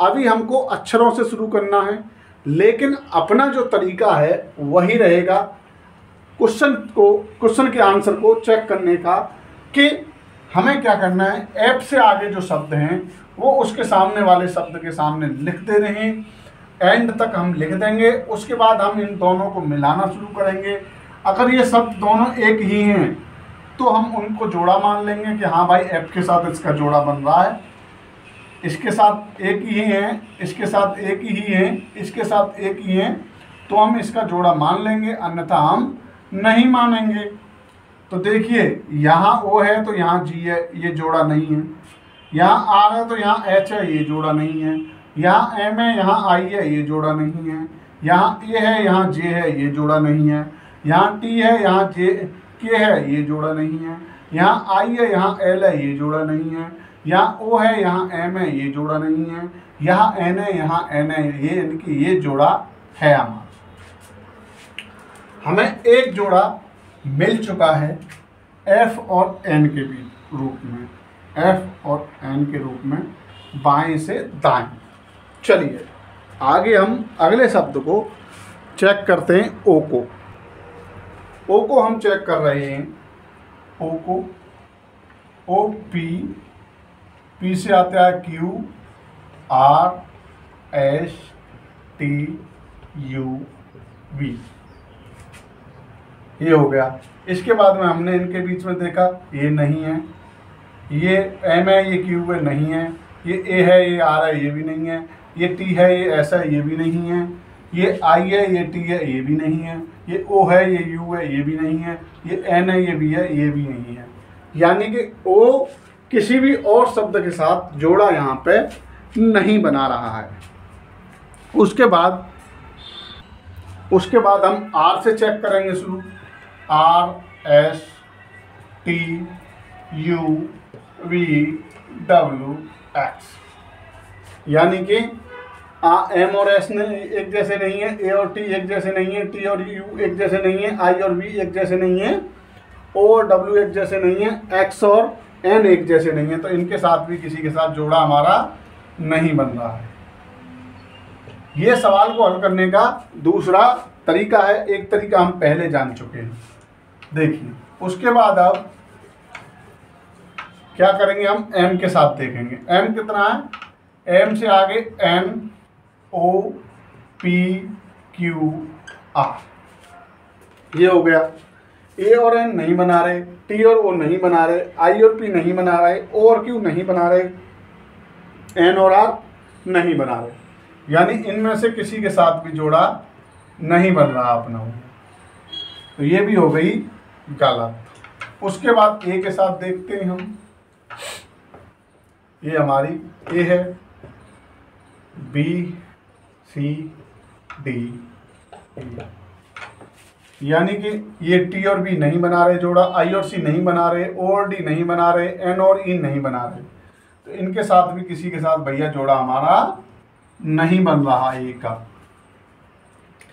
अभी हमको अक्षरों से शुरू करना है, लेकिन अपना जो तरीका है, वही रहेगा क्वेश्चन को, क्वेश्चन के आंसर को चेक करने का कि हमें क्या करना है? ऐप से आगे जो शब्द हैं, वो उसके सामने वाले शब्द के सामने लिख दे रहे। एंड तक हम लिख देंगे। उसके बाद हम इन दोनों को मिलाना शुरू करेंगे। अगर ये शब्द दोनों एक ही हैं तो हम उनको जोड़ा मान लेंगे कि हाँ भाई, ऐप के साथ इसका जोड़ा बन रहा है। इसके साथ एक ही है, इसके साथ एक ही है, इसके साथ एक ही है तो हम इसका जोड़ा मान लेंगे। अन्यथा हम नहीं मानेंगे। तो देखिए, यहाँ ओ है तो यहाँ जी है, ये जोड़ा नहीं है। यहाँ आर है तो यहाँ एच है, ये जोड़ा नहीं है। यहाँ एम है, यहाँ आई है, ये जोड़ा नहीं है। यहाँ ए है, यहाँ जे है, ये जोड़ा नहीं है। यहाँ टी है, यहाँ जे, के है, ये जोड़ा नहीं है। यहाँ आई है, यहाँ एल है, ये जोड़ा नहीं है। यहाँ ओ है, यहाँ एम है, ये जोड़ा नहीं है। यहाँ एन है, यहाँ एन है, ये इनकी, ये जोड़ा है हमारा। हमें एक जोड़ा मिल चुका है एफ़ और एन के बीच रूप में। एफ़ और एन के रूप में बाएँ से दाएँ। चलिए, आगे हम अगले शब्द को चेक करते हैं ओ को ओ को हम चेक कर रहे हैं। ओ को ओ, पी पी से आता है Q, R S T, U, V. ये हो गया इसके बाद में हमने इनके बीच में देखा ये नहीं है ये एम है ये क्यू है नहीं है ये ए है ये आर है ये भी नहीं है ये टी है ये ऐसा है ये भी नहीं है ये आई है ये टी है ये भी नहीं है ये ओ है ये यू है ये भी नहीं है ये एन है ये बी है ये भी नहीं है यानी कि ओ किसी भी और शब्द के साथ जोड़ा यहाँ पे नहीं बना रहा है उसके बाद उसके बाद हम आर से चेक करेंगे शुरू R S T U V W X यानी कि आ एम और एस ने एक जैसे नहीं है ए और टी एक जैसे नहीं है टी और यू एक जैसे नहीं है आई और वी एक जैसे नहीं है ओ और डब्ल्यू एक जैसे नहीं है एक्स और एन एक जैसे नहीं है तो इनके साथ भी किसी के साथ जोड़ा हमारा नहीं बन रहा है। ये सवाल को हल करने का दूसरा तरीका है, एक तरीका हम पहले जान चुके हैं। देखिए, उसके बाद अब क्या करेंगे हम? एम के साथ देखेंगे। एम कितना है? एम से आगे N O P Q R ये हो गया। ए और एन नहीं बना रहे टी और ओ नहीं बना रहे आई और पी नहीं बना रहे ओ और क्यू नहीं बना रहे एन और आर नहीं बना रहे। यानी इनमें से किसी के साथ भी जोड़ा नहीं बन रहा अपना। तो ये भी हो गई गलत उसके बाद ए के साथ देखते हैं हम। ये हमारी ए है। बी सी डी यानी कि ये टी और बी नहीं बना रहे, जोड़ा आई और सी नहीं बना रहे ओ और डी नहीं बना रहे एन और ई नहीं बना रहे। तो इनके साथ भी किसी के साथ भैया जोड़ा हमारा नहीं बन रहा ए का।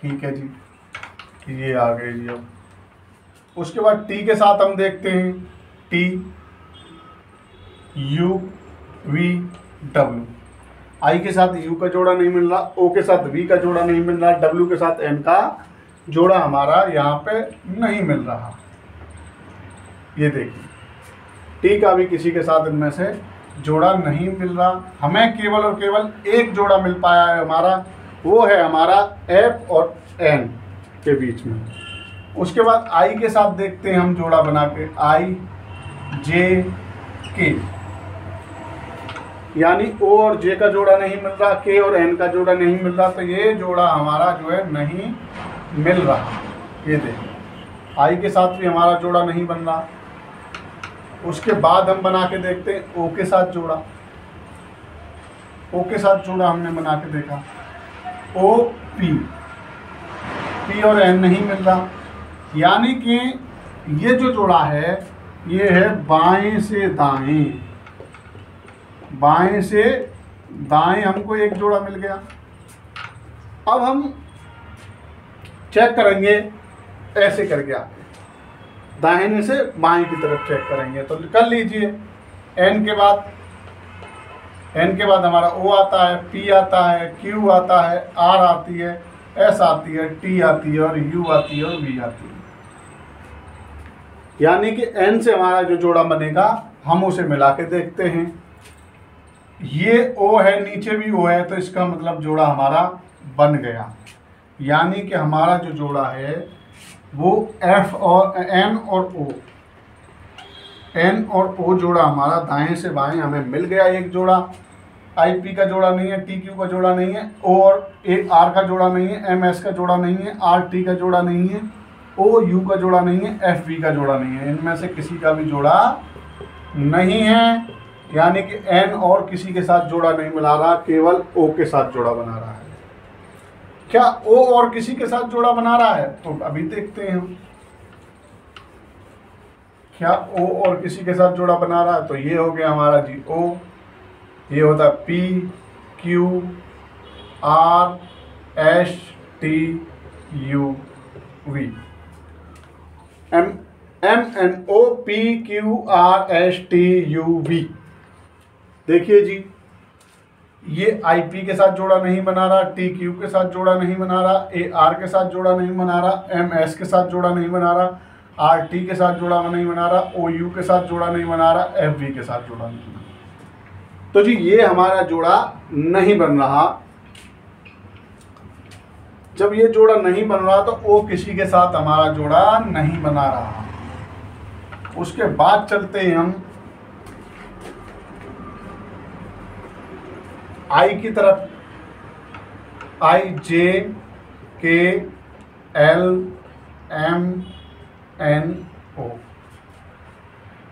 ठीक है जी। ये आ गए जी अब। उसके बाद टी के साथ हम देखते हैं T U V W I के साथ यू का जोड़ा नहीं मिल रहा ओ के साथ वी का जोड़ा नहीं मिल रहा डब्ल्यू के साथ एन का जोड़ा हमारा यहाँ पे नहीं मिल रहा। ये देखिए टी का भी किसी के साथ इनमें से जोड़ा नहीं मिल रहा। हमें केवल और केवल एक जोड़ा मिल पाया है हमारा, वो है हमारा एफ़ और एन के बीच में। उसके बाद आई के साथ देखते हैं हम जोड़ा बना के। आई जे के यानी ओ और जे का जोड़ा नहीं मिल रहा के और एन का जोड़ा नहीं मिल रहा तो ये जोड़ा हमारा जो है नहीं मिल रहा। ये देखिए आई के साथ भी हमारा जोड़ा नहीं बन रहा। उसके बाद हम बना के देखते हैं ओ के साथ जोड़ा। ओ के साथ जोड़ा हमने बना के देखा। ओ पी पी और एन नहीं मिल रहा। यानी कि ये जो जोड़ा है, ये है बाएँ से दाएँ। बाएँ से दाएँ हमको एक जोड़ा मिल गया। अब हम चेक करेंगे, ऐसे करके आके दाहिने से बाएँ की तरफ़ चेक करेंगे तो कर लीजिए। एन के बाद एन के बाद हमारा ओ आता है पी आता है क्यू आता है आर आती है एस आती है टी आती है और यू आती है और वी आती है। यानी कि एन से हमारा जो जोड़ा बनेगा, हम उसे मिला के देखते हैं। ये ओ है, नीचे भी ओ है तो इसका मतलब जोड़ा हमारा बन गया। यानी कि हमारा जो जोड़ा है, वो एफ़ और एन और ओ एन और ओ जोड़ा हमारा दाएँ से बाएँ, हमें मिल गया एक जोड़ा। आई पी का जोड़ा नहीं है टी क्यू का जोड़ा नहीं है ओ और एक आर का जोड़ा नहीं है एम एस का जोड़ा नहीं है आर टी का जोड़ा नहीं है। ओ यू का जोड़ा नहीं है एफ़ वी का जोड़ा नहीं है। इनमें से किसी का भी जोड़ा नहीं है। यानी कि एन और किसी के साथ जोड़ा नहीं मिला रहा, केवल ओ के साथ जोड़ा बना रहा है। क्या ओ और किसी के साथ जोड़ा बना रहा है? तो अभी देखते हैं क्या ओ और किसी के साथ जोड़ा बना रहा है? तो ये हो गया हमारा जी ओ ये होता है P Q R S T U V M M N O P Q R S T U V देखिए जी, ये आई पी के साथ जोड़ा नहीं बना रहा टी क्यू के साथ जोड़ा नहीं बना रहा ए आर के साथ जोड़ा नहीं बना रहा एम एस के साथ जोड़ा नहीं बना रहा आर टी के साथ जोड़ा नहीं बना रहा ओ यू के साथ जोड़ा नहीं बना रहा एफ़ वी के साथ जोड़ा नहीं बना रहा। तो जी, ये हमारा जोड़ा नहीं बन रहा। जब ये जोड़ा नहीं बन रहा तो ओ किसी के साथ हमारा जोड़ा नहीं बना रहा। उसके बाद चलते हैं हम। आई की तरफ़। I J K L M N O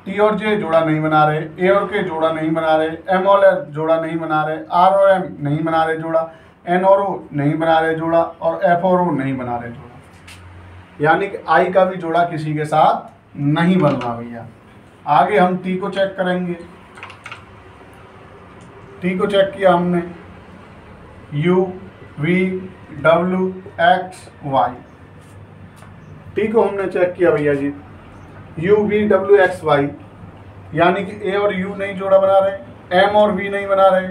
T और जे जोड़ा नहीं बना रहे ए और के जोड़ा नहीं बना रहे एम और एल जोड़ा नहीं बना रहे आर और एम नहीं बना रहे जोड़ा। एन और ओ नहीं बना रहे जोड़ा और एफ़ और ओ नहीं बना रहे जोड़ा। यानी कि आई का भी जोड़ा किसी के साथ नहीं बन रहा भैया। आगे हम टी को चेक करेंगे। टी को चेक किया हमने। U V W X Y T को हमने चेक किया भैया जी। U V W X Y यानी कि ए और यू नहीं जोड़ा बना रहे एम और वी नहीं बना रहे।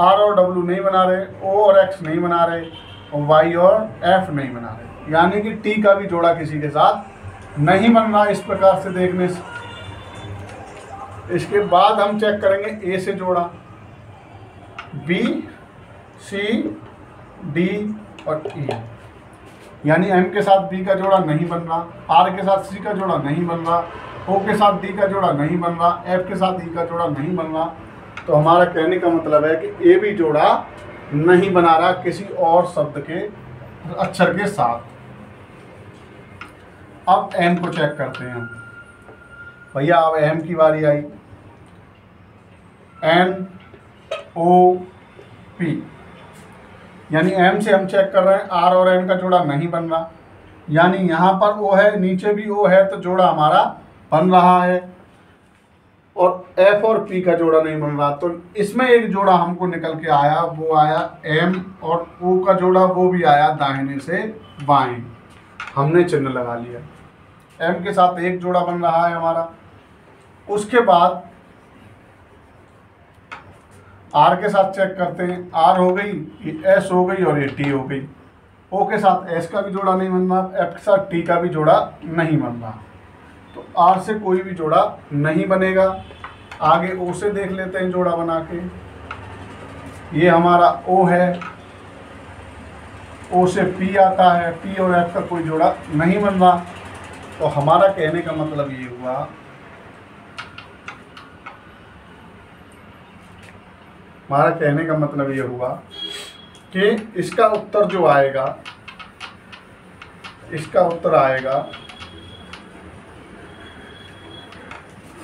आर और डब्ल्यू नहीं बना रहे ओ और एक्स नहीं बना रहे, और वाई और एफ़ नहीं बना रहे। यानी कि टी का भी जोड़ा किसी के साथ नहीं बन रहा इस प्रकार से देखने से। इसके बाद हम चेक करेंगे ए से जोड़ा। बी सी डी और ई e. यानी एम के साथ बी का जोड़ा नहीं बन रहा आर के साथ सी का जोड़ा नहीं बन रहा ओ के साथ डी का जोड़ा नहीं बन रहा एफ़ के साथ ई का जोड़ा नहीं बन रहा। तो हमारा कहने का मतलब है कि ए भी जोड़ा नहीं बना रहा किसी और शब्द के अक्षर के साथ। अब एम को चेक करते हैं हम। भैया, अब एम की बारी आई। एन ओ पी यानी एम से हम चेक कर रहे हैं आर और एन का जोड़ा नहीं बन रहा। यानी यहाँ पर ओ है, नीचे भी ओ है तो जोड़ा हमारा बन रहा है। और एफ़ और पी का जोड़ा नहीं बन रहा। तो इसमें एक जोड़ा हमको निकल के आया, वो आया एम और ओ का जोड़ा, वो भी आया दाहिने से बाएँ हमने चिन्ह लगा लिया। एम के साथ एक जोड़ा बन रहा है हमारा। उसके बाद आर के साथ चेक करते हैं। आर हो गई एस हो गई और ये टी हो गई। ओ के साथ एस का भी जोड़ा नहीं बन रहा एफ़ के साथ टी का भी जोड़ा नहीं बन रहा। तो आर से कोई भी जोड़ा नहीं बनेगा। आगे ओ से देख लेते हैं जोड़ा बना के। ये हमारा ओ है। ओ से पी आता है। पी और एफ़ का कोई जोड़ा नहीं बन रहा तो हमारा कहने का मतलब ये हुआ, हमारा कहने का मतलब ये हुआ कि इसका उत्तर जो आएगा, इसका उत्तर आएगा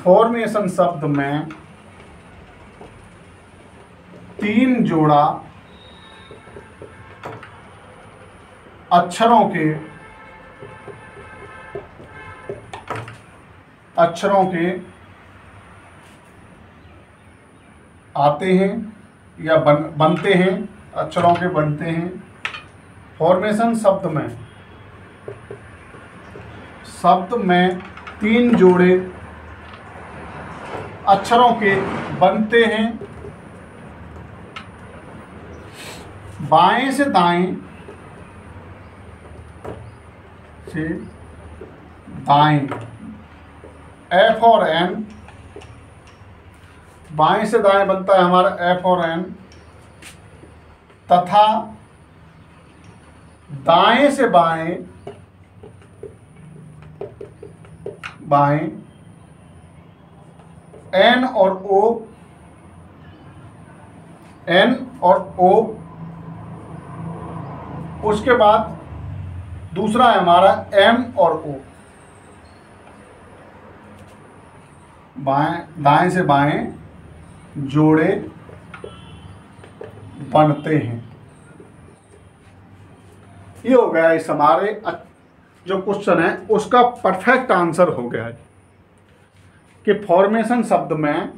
फॉर्मेशन शब्द में तीन जोड़ा अक्षरों के अक्षरों के आते हैं या बन, बनते हैं, अक्षरों के बनते हैं। फॉर्मेशन शब्द में शब्द में तीन जोड़े अक्षरों के बनते हैं। बाएँ से दाएँ से दाएँ। एफ़ और एन बाएँ से दाएँ बनता है हमारा एफ़ और एन तथा दाएँ से बाएँ बाएँ एन और ओ, एन और ओ, उसके बाद दूसरा है हमारा एम और ओ। बाएँ, दाएँ से बाएँ जोड़े बनते हैं। ये हो गया इस हमारे जो क्वेश्चन है, उसका परफेक्ट आंसर हो गया है। कि फॉर्मेशन शब्द में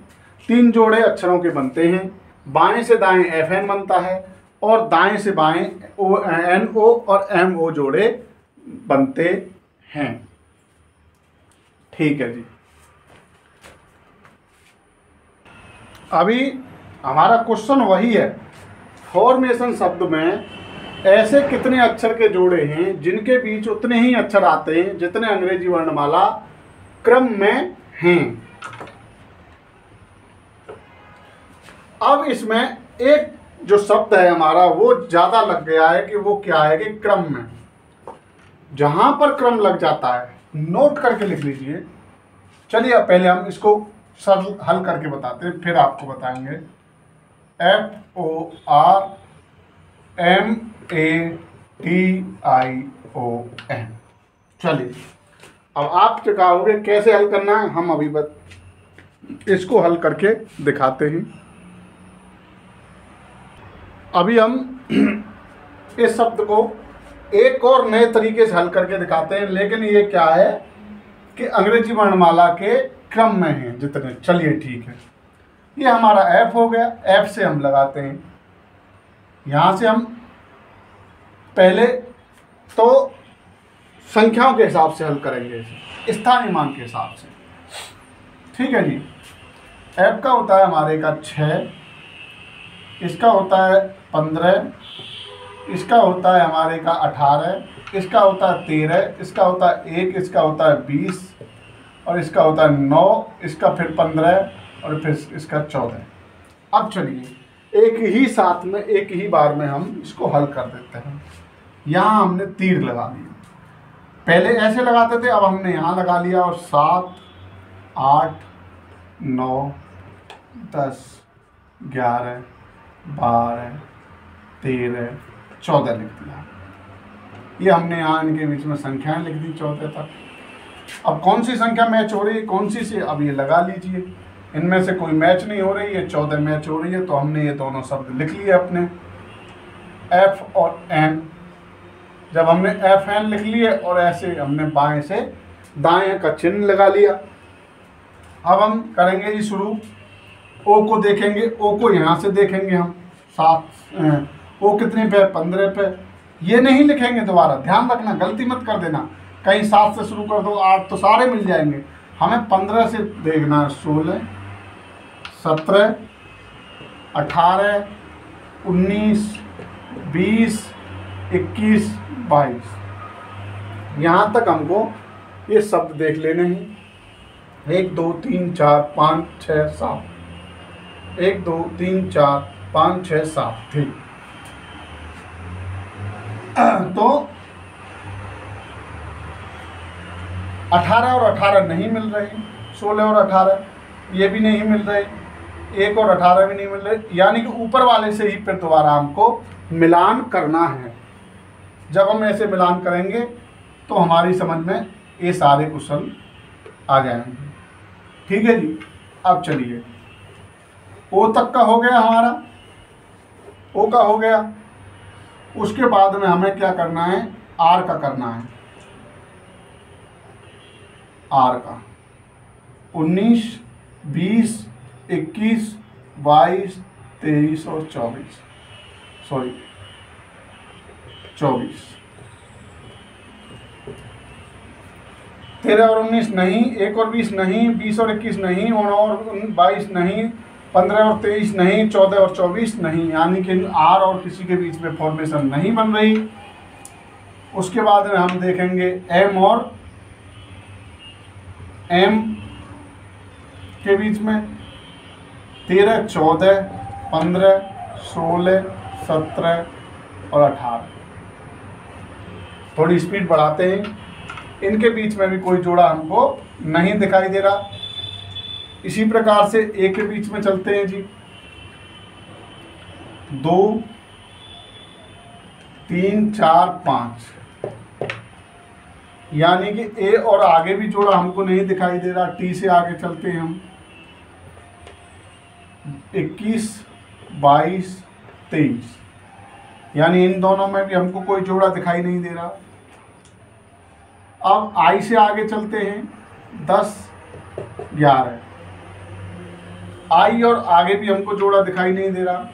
तीन जोड़े अक्षरों के बनते हैं। बाएँ से दाएँ एफ़ एन बनता है और दाएँ से बाएँ ओ एन ओ और एम ओ जोड़े बनते हैं। ठीक है जी। अभी हमारा क्वेश्चन वही है। फॉर्मेशन शब्द में ऐसे कितने अक्षर के जोड़े हैं, जिनके बीच उतने ही अक्षर आते हैं, जितने अंग्रेज़ी वर्णमाला क्रम में हैं। अब इसमें एक जो शब्द है हमारा, वो ज़्यादा लग गया है कि वो क्या है कि क्रम में। जहाँ पर क्रम लग जाता है नोट करके लिख लीजिए। चलिए अब पहले हम इसको सरल, हल करके बताते हैं, फिर आपको बताएँगे। F O R M A T I O N चलिए। अब आप कहोगे कैसे हल करना है, हम अभी बत इसको हल करके दिखाते हैं। अभी हम इस शब्द को एक और नए तरीके से हल करके दिखाते हैं, लेकिन ये क्या है कि अंग्रेज़ी वर्णमाला के क्रम में है जितने। चलिए ठीक है। ये हमारा एफ़ हो गया। एफ़ से हम लगाते हैं। यहाँ से हम पहले तो संख्याओं के हिसाब से हल करेंगे स्थानीय मान के हिसाब से। ठीक है जी? एफ़ का होता है हमारे का छः इसका होता है पंद्रह, इसका होता है हमारे का अठारह, इसका होता है तेरह, इसका होता है एक, इसका होता है बीस, और इसका होता है नौ, इसका फिर पंद्रह, और फिर इसका चौदह। अब चलिए, एक ही साथ में, एक ही बार में हम इसको हल कर देते हैं। यहाँ हमने तीर लगा दिया। पहले ऐसे लगाते थे, अब हमने यहाँ लगा लिया और सात, आठ, नौ, दस, ग्यारह, बारह, तेरह, चौदह लिख दिया। ये हमने यहाँ इनके बीच में संख्याएँ लिख दी चौदह तक। अब कौन सी संख्या मैच हो रही है? कौन सी से? अब ये लगा लीजिए। इनमें से कोई मैच नहीं हो रही है चौदह मैच हो रही है तो हमने ये दोनों शब्द लिख लिए अपने। एफ़ और एन जब हमने एफ़ एन लिख लिए और ऐसे हमने बाएँ से दाएँ का चिन्ह लगा लिया। अब हम करेंगे जी शुरू। ओ को देखेंगे। ओ को यहाँ से देखेंगे हम। सात ओ कितने पे पंद्रह पे। ये नहीं लिखेंगे दोबारा। ध्यान रखना, गलती मत कर देना। कहीं सात से शुरू कर दो, आठ तो सारे मिल जाएँगे। हमें पंद्रह से देखना है, सोलह, सत्रह, अठारह, उन्नीस, बीस, इक्कीस बाईस। यहाँ तक हमको ये शब्द देख लेने हैं। एक, दो, तीन, चार, पाँच छः सात। एक, दो, तीन, चार, पाँच छः सात। ठीक। तो अठारह और अठारह नहीं मिल रहे। सोलह और अठारह, ये भी नहीं मिल रहे। एक और अठारह भी नहीं मिल रहे। यानी कि ऊपर वाले से ही फिर दोबारा हमको मिलान करना है। जब हम ऐसे मिलान करेंगे तो हमारी समझ में ये सारे क्वेश्चन आ जाएँगे। ठीक है जी? अब चलिए। ओ तक का हो गया हमारा। ओ का हो गया। उसके बाद में हमें क्या करना है? आर का करना है। आर का। उन्नीस, बीस, इक्कीस, बाईस, तेईस और चौबीस। सॉरी चौबीस। तेरह और उन्नीस नहीं, एक और बीस नहीं, बीस और इक्कीस नहीं, और और बाईस नहीं, पंद्रह और तेईस नहीं, चौदह और चौबीस नहीं, यानी कि आर और किसी के बीच में फॉर्मेशन नहीं बन रही। उसके बाद में हम देखेंगे एम और एम के बीच में। तेरह, चौदह, पंद्रह, सोलह, सत्रह और अठारह। थोड़ी स्पीड बढ़ाते हैं। इनके बीच में भी कोई जोड़ा हमको नहीं दिखाई दे रहा। इसी प्रकार से ए के बीच में चलते हैं जी। दो, तीन, चार, पाँच। यानी कि ए और आगे भी जोड़ा हमको नहीं दिखाई दे रहा। टी से आगे चलते हैं हम। इक्कीस, बाईस, तेईस। यानी इन दोनों में भी हमको कोई जोड़ा दिखाई नहीं दे रहा। अब आई से आगे चलते हैं। दस, ग्यारह। आई और आगे भी हमको जोड़ा दिखाई नहीं दे रहा।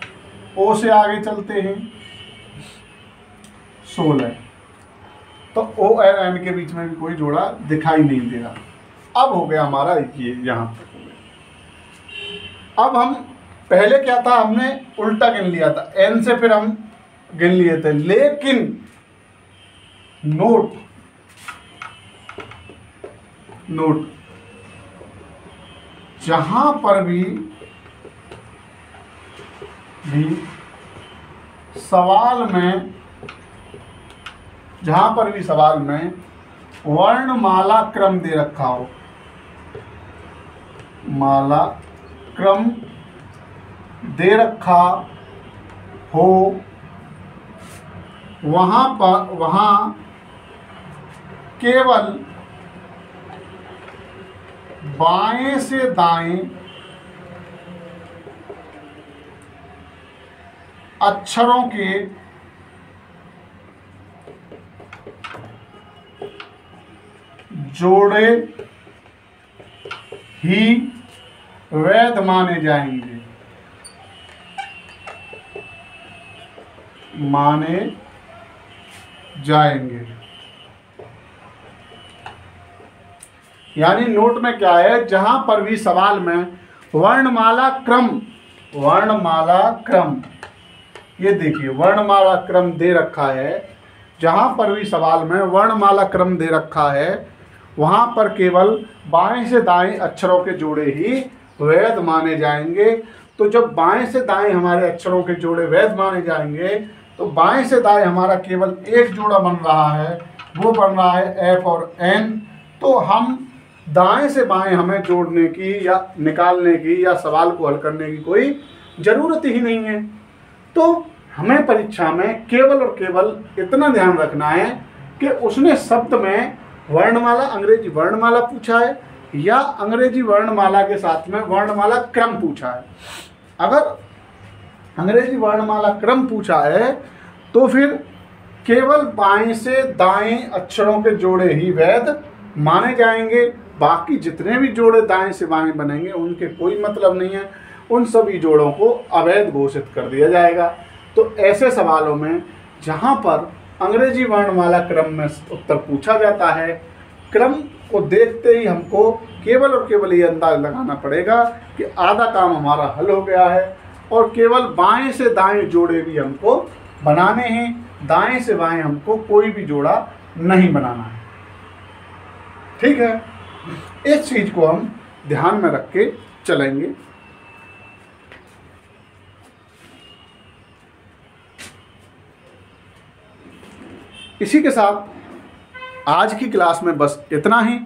ओ से आगे चलते हैं। सोलह। तो ओ और एन के बीच में भी कोई जोड़ा दिखाई नहीं दे रहा। अब हो गया हमारा ये यहाँ तक अब हम पहले क्या था? हमने उल्टा गिन लिया था। एन से फिर हम गिन लिए थे। लेकिन नोट नोट। जहाँ पर भी भी सवाल में, जहाँ पर भी सवाल में वर्णमाला क्रम दे रखा हो। माला क्रम दे रखा हो। वहाँ पर, वहाँ केवल बाएँ से दाएँ अक्षरों के जोड़े ही वैध माने जाएँगे। माने जाएँगे। यानी नोट में क्या है? जहाँ पर भी सवाल में वर्णमाला क्रम वर्णमाला क्रम, ये देखिए, वर्णमाला क्रम दे रखा है। जहाँ पर भी सवाल में वर्णमाला क्रम दे रखा है, वहाँ पर केवल बाएँ से दाएँ अक्षरों के जोड़े ही वैध माने जाएँगे। तो जब बाएँ से दाएँ हमारे अक्षरों के जोड़े वैध माने जाएँगे तो बाएँ से दाएँ हमारा केवल एक जोड़ा बन रहा है, वो बन रहा है एफ़ और एन तो हम दाएँ से बाएँ हमें जोड़ने की या निकालने की या सवाल को हल करने की कोई ज़रूरत ही नहीं है। तो हमें परीक्षा में केवल और केवल इतना ध्यान रखना है कि उसने शब्द में वर्णमाला, अंग्रेज़ी वर्णमाला पूछा है या अंग्रेज़ी वर्णमाला के साथ में वर्णमाला क्रम पूछा है। अगर अंग्रेज़ी वर्णमाला क्रम पूछा है तो फिर केवल बाएँ से दाएँ अक्षरों के जोड़े ही वैध माने जाएँगे। बाकी जितने भी जोड़े दाएँ से बाएँ बनेंगे, उनके कोई मतलब नहीं है। उन सभी जोड़ों को अवैध घोषित कर दिया जाएगा। तो ऐसे सवालों में जहाँ पर अंग्रेज़ी वर्णमाला क्रम में उत्तर पूछा जाता है, क्रम को देखते ही हमको केवल और केवल ये अंदाज लगाना पड़ेगा कि आधा काम हमारा हल हो गया है और केवल बाएँ से दाएँ जोड़े भी हमको बनाने हैं, दाएँ से बाएँ हमको कोई भी जोड़ा नहीं बनाना है। ठीक है? इस चीज़ को हम ध्यान में रख के चलेंगे। इसी के साथ आज की क्लास में बस इतना ही।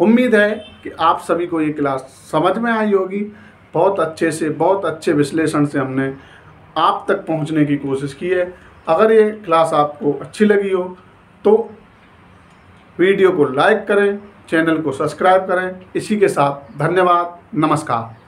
उम्मीद है कि आप सभी को ये क्लास समझ में आई होगी। बहुत अच्छे से, बहुत अच्छे विश्लेषण से हमने आप तक पहुँचने की कोशिश की है। अगर ये क्लास आपको अच्छी लगी हो तो वीडियो को लाइक करें चैनल को सब्सक्राइब करें। इसी के साथ धन्यवाद। नमस्कार।